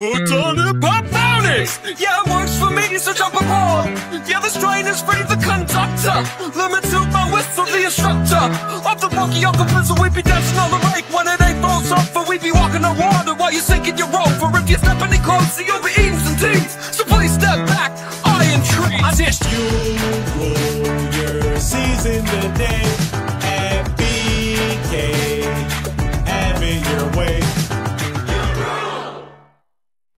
Put on the pophonics! Yeah, it works for me, so jump ball Yeah, the strain is free, the conductor! Limit to my whistle, the instructor! Of the monkey, of the we be dancing on the lake when it ain't froze up, for we be walking on water while you're sinking your rope. For if you step any closer, you'll be eating some teeth! So please step back, I entreat! I test you!